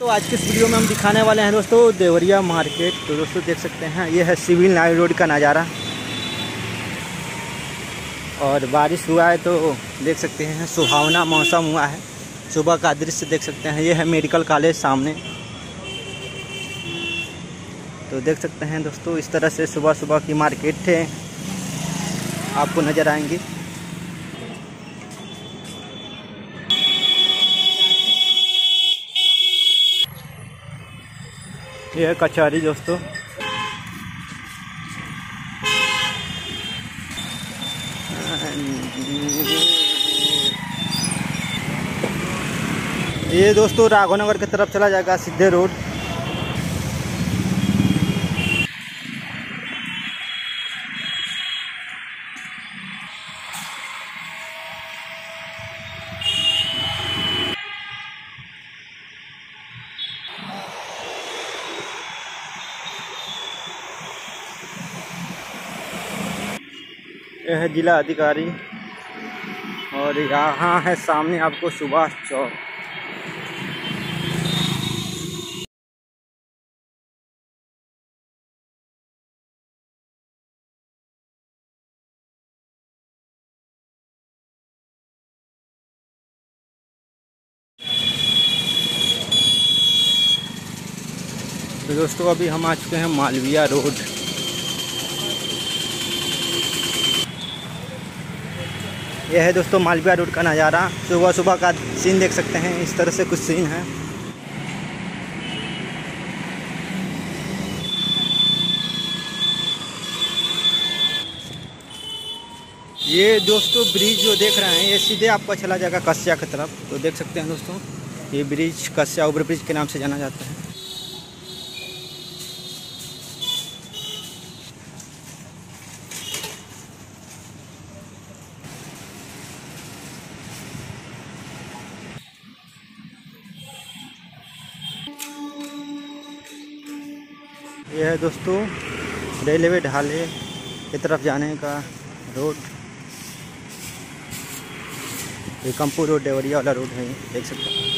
तो आज के इस वीडियो में हम दिखाने वाले हैं दोस्तों, देवरिया मार्केट। तो दोस्तों, देख सकते हैं, ये है सिविल लाइन रोड का नज़ारा। और बारिश हुआ है तो देख सकते हैं, सुहावना मौसम हुआ है। सुबह का दृश्य देख सकते हैं, ये है मेडिकल कॉलेज सामने। तो देख सकते हैं दोस्तों, इस तरह से सुबह सुबह की मार्केट थे आपको नज़र आएँगी। ये है कचहरी दोस्तों। ये दोस्तों राघवनगर की तरफ़ चला जाएगा सीधे रोड। यह है जिला अधिकारी। और यहाँ है सामने आपको सुभाष चौक। तो दोस्तों, अभी हम आ चुके हैं मालविया रोड। यह है दोस्तों मालविया रोड का नज़ारा। सुबह सुबह का सीन देख सकते हैं। इस तरह से कुछ सीन है। ये दोस्तों ब्रिज जो देख रहे हैं, ये सीधे आपका चला जाएगा कस्या की तरफ़। तो देख सकते हैं दोस्तों, ये ब्रिज कस्या ओवर ब्रिज के नाम से जाना जाता है। यह है दोस्तों, रेलवे ढाले की तरफ़ जाने का रोड। ये कंपू रोड देवरिया वाला रोड है, देख सकते हैं।